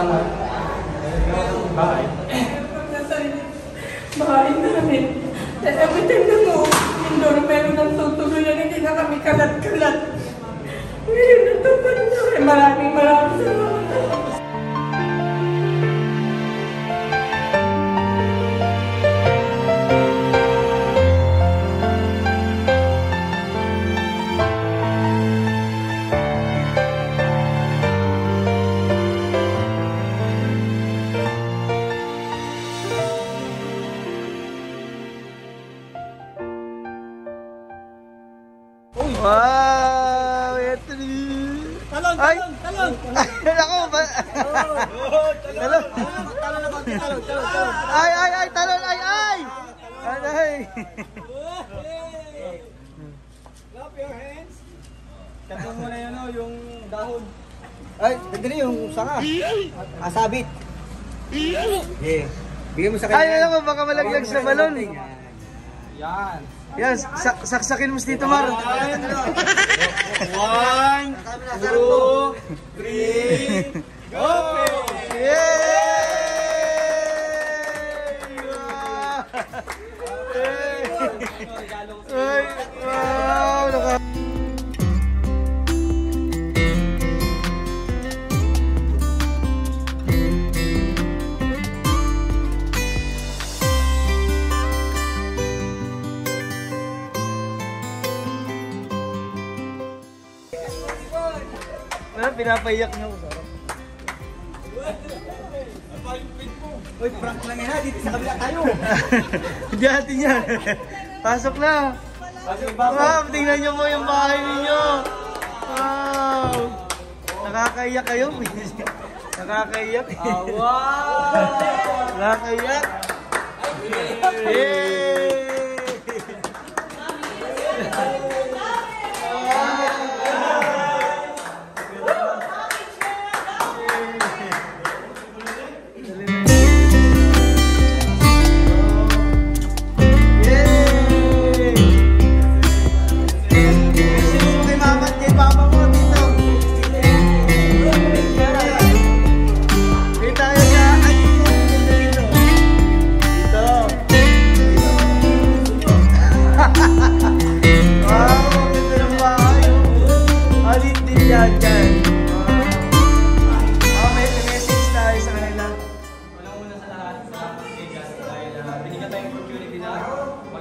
Sa bahay. Bahay namin. Eh, Every time na mo, indoor, meron ng tutuluyan, hindi na kami kalat-kalat. Ngayon, natupad na. Maraming maraming salamat. Talon! Ay! Talon! Ako ba? Talon! Talon? Talon! Talon! Talon! Ay, ay, ay! Talon! Ay, ay! Ay, ay! Clap your hands! Kanta mo na yun, oh, yung dahon. Ay, ganda yung sanga. Asabit. Yeah. Bigyan mo sa Ay, kanya. alam mo, baka malaglag sa balon. Yan. Yan, sak saksakin mo si Tito Mar. One, two, three, go! Yay! Ay, wow! Pinapaiyak niyo ako. Sarap. Uy, prank lang yan ha. Dito sa kabila tayo. Hindi atin yan. Pasok na. Wow, tingnan niyo po yung bahay ninyo. Wow. Nakakaiyak kayo. Nakakaiyak. Ah, wow! Nakakaiyak. Yay!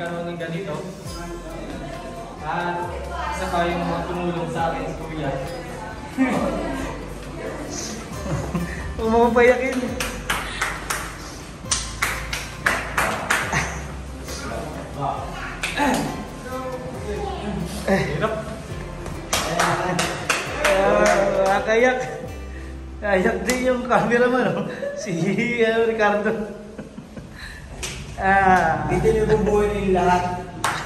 Magkaroon ng ganito. At isa pa yung mga tumulong sa akin, Kuya. Huwag mo payakin. Hirap. Ah, kayak. Kayak din yung cameraman, oh. si Ricardo. Ah, Dito niyo bubuhay na yung lahat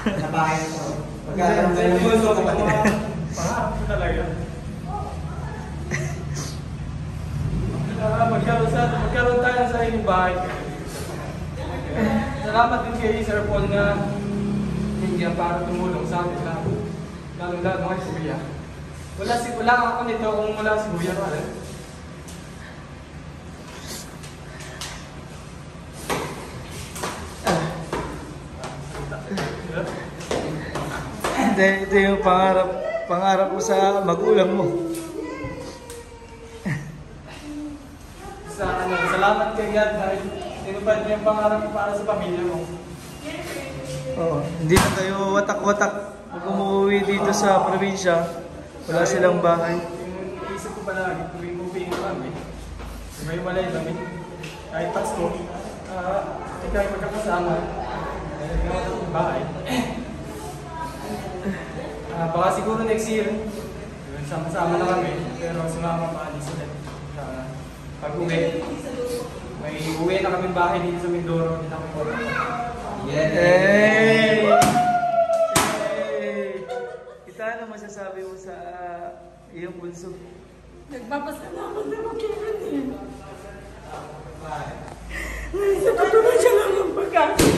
sa bahay mo. Pagkakaroon kayo ng gusto kapatid. Ko talaga. Magkaroon sa magkaroon tayo ng sariling bahay. Salamat din kay Sir Paul na hindi para tumulong sa atin lahat. Lalo lahat mga si Kuya. Wala si wala ako nito kung wala si Kuya pa rin. Ito, ito yung pangarap, pangarap mo sa magulang mo. Sa ano, salamat kay God dahil tinupad niya yung pangarap ko para sa pamilya mo. Oh, hindi na kayo watak-watak pag umuwi dito sa probinsya. Wala silang bahay. Yung isip ko palagi, tuwing-tuwing kami. May walay kami. Kahit Pasko, ah, ikaw ay magkakasama. Sa bahay. Ah, baka siguro next year, sama-sama na kami. Pero sumama pa alis ulit. Ah, pag uwi, may uwi na kami bahay dito sa Mindoro. Dito kami Hey! Hey! Kita ano masasabi mo sa ah, iyong bunso? Nagpapasalamat na makikin eh. Sa totoo siya lang ang pagkain.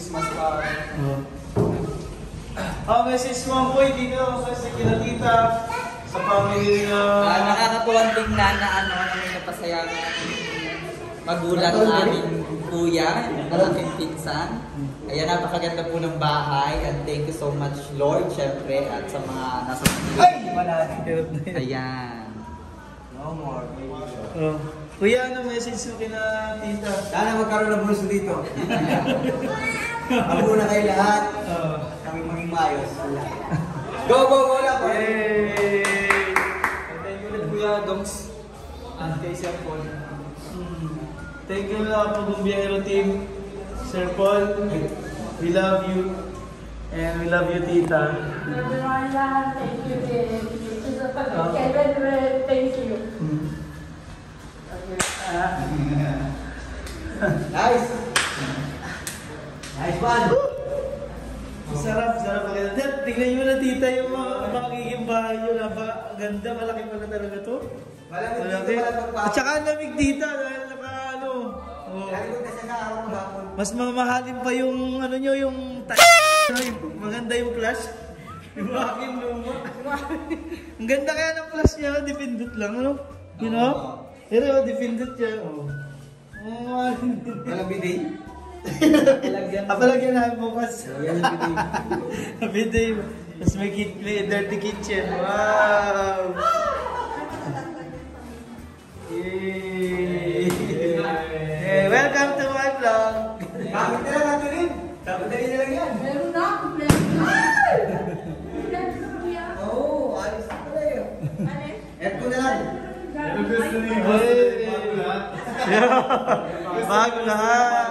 Christmas pa. Oh. Ah, message mo boy dito kasi kina tita sa family na Ah, nakakatuwang tingnan na ano na may napasayang magulang ng aming kuya, ng aking pinsan. Ayan, napakaganda po ng bahay and thank you so much Lord, syempre, at sa mga nasa Ay! Ayan. No more. Oh. Kuya, ano message mo kina tita? Sana magkaroon ng bunso dito. Ang muna kayo lahat. Oh. Kami maging maayos. Go, go, go lang. Yay! Thank you ulit Kuya Dongs at kay Sir Paul. Hmm. Thank you mga Pagumbiyero team. Sir Paul, we love you. And we love you, tita. Everyone, thank you. Sa pagkakailan, thank you. Hmm. Ah. Nice. One. Sarap, sarap. Maganda. Dad, tingnan nyo na tita yung mga magiging bahay nyo. Napakaganda, malaki pala talaga to. Malamig dito, Malaki. malamig pa. At saka lamig tita dahil naka ano. Oh. Lagi kasi sa araw ng hapon. Mas mamahalin pa yung ano nyo, yung maganda yung flash. Yung aking luma. Ang ganda kaya ng flash niya, dipindot lang, ano? You know? Pero dipindot siya, oh. Oh, Walang bidet. Kapalagyan namin bukas. Happy day. Tapos may, kit, may dirty kitchen. Wow! Yay! Hey, welcome to my vlog. Kapit na lang natin rin. Kapit na rin lang yan. Meron na ako. Oo, ayos na pala yun. Ano? Aircon na lang. Bago lahat.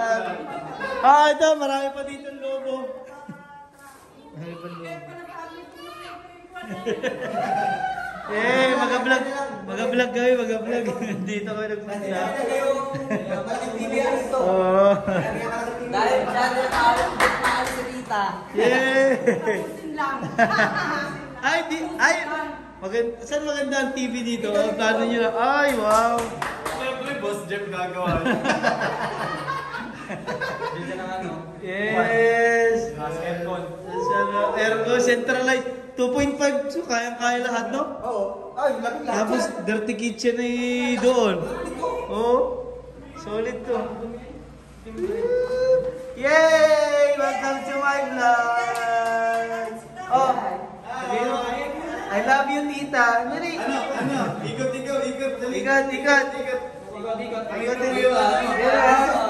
Ah, ito, marami pa dito ang lobo. Marami pa lobo. Eh, mag-vlog. Mag-vlog kami, mag-vlog. Dito kami nagpunta. Oo. Dahil dyan na maalas si Rita. Yeah. Tapusin lang. Ay, di, ay. Maganda, saan maganda ang TV dito? Ang plano nyo lang. Ay, wow. Siyempre, Boss Jeff gagawa. Na ano. Yes. Mas aircon. Sana, aircon centralized. 2.5. So, kayang-kaya lahat, no? Oo. Ay, lapit lahat. Tapos, dirty kitchen ay doon. Oo. Solid to. Yay! Welcome to my vlog! Oh, I love you, tita. Ano? Ano? Ikot, ikot, ikot. Ikat, ikat. Ikot, ikot. Ikot din. Princess, princess,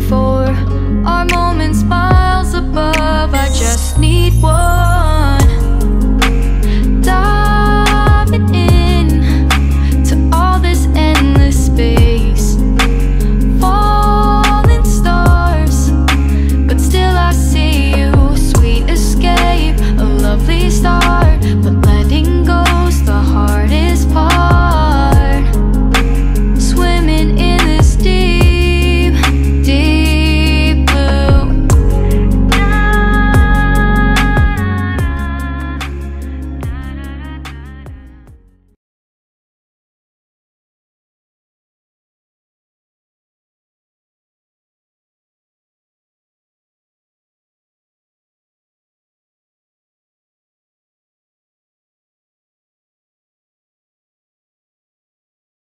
For